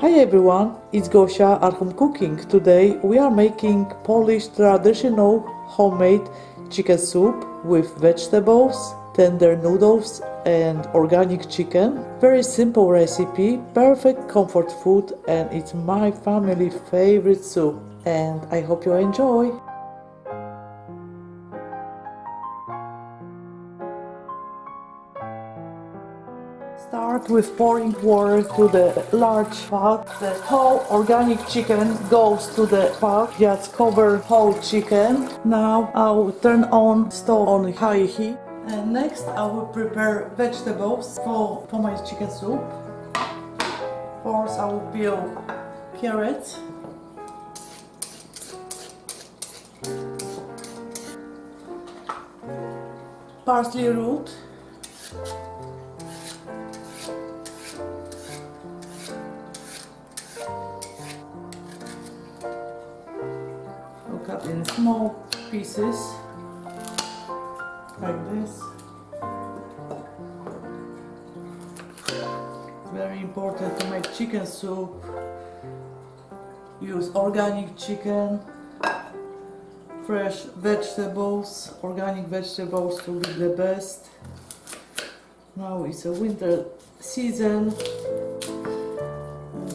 Hi everyone, it's Gosia R Home Cooking. Today we are making Polish traditional homemade chicken soup with vegetables, tender noodles and organic chicken. Very simple recipe, perfect comfort food and it's my family favorite soup and I hope you enjoy. Start with pouring water to the large pot. The whole organic chicken goes to the pot. Just cover whole chicken. Now I will turn on stove on high heat. And next I will prepare vegetables for, for my chicken soup. First I will peel carrots. Parsley root. In small pieces like this. Very important to make chicken soup. Use organic chicken, fresh vegetables, organic vegetables to be the best. Now it's a winter season.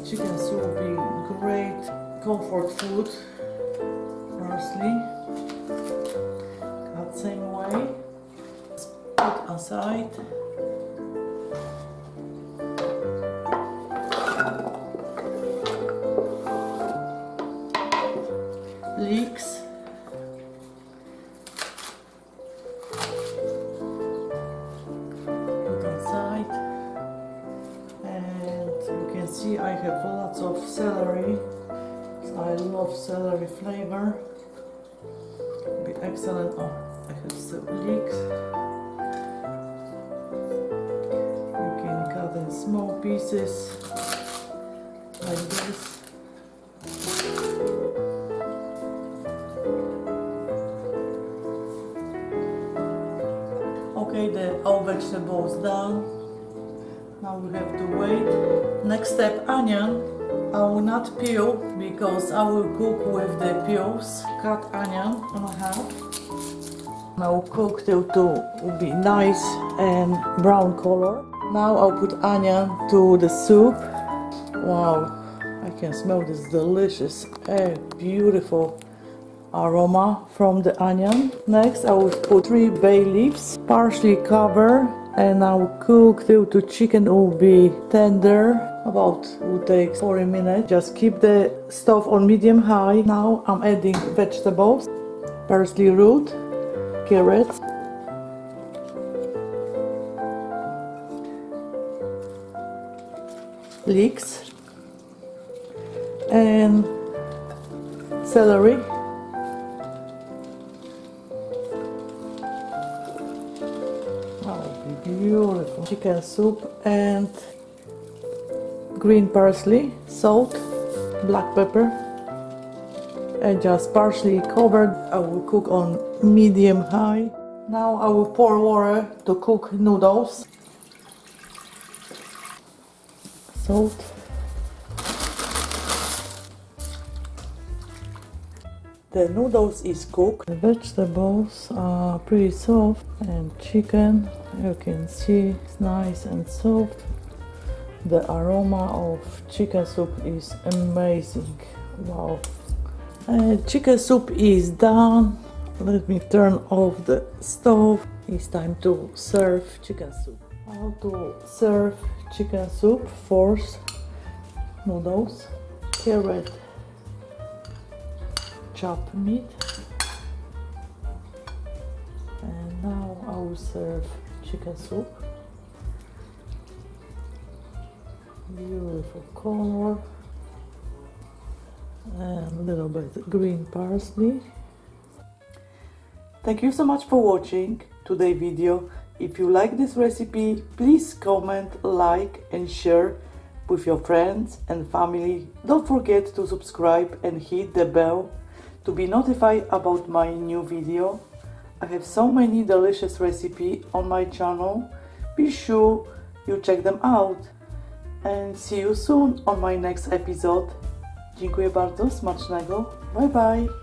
Chicken soup will be great comfort food parsley cut same way. Put aside leeks. Put aside and you can see I have lots of celery. I love celery flavor be excellent. Oh I have some leeks you can cut in small pieces like this. Okay the all vegetables done. Now we have to wait. Next step onion I will not peel because I will cook with the peels. Cut onion on half. I will cook till to will be nice and brown color. Now I'll put onion to the soup. Wow, I can smell this delicious, eh, beautiful aroma from the onion. Next I will put three bay leaves, partially cover and I will cook till the chicken will be tender about will take 40 minutes. Just keep the stove on medium high. Now i'm adding vegetables parsley root carrots. Leeks. And celery chicken soup and green parsley, salt, black pepper and just partially covered. I will cook on medium high. Now I will pour water to cook noodles. Salt. The noodles is cooked. The vegetables are pretty soft and chicken you can see it's nice and soft the aroma of chicken soup is amazing. Wow. Uh, chicken soup is done. Let me turn off the stove. It's time to serve chicken soup. How to serve chicken soup? First, noodles, carrot, chopped meat. And now I will serve chicken soup. beautiful color and a little bit green parsley thank you so much for watching today's video if you like this recipe please comment like and share with your friends and family don't forget to subscribe and hit the bell to be notified about my new video i have so many delicious recipes on my channel be sure you check them out and see you soon on my next episode. Dziękuję bardzo, smacznego. Bye bye.